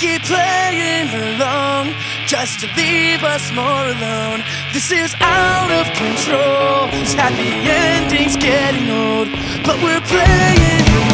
keep playing along just to leave us more alone. This is out of control. This happy ending's getting old, but we're playing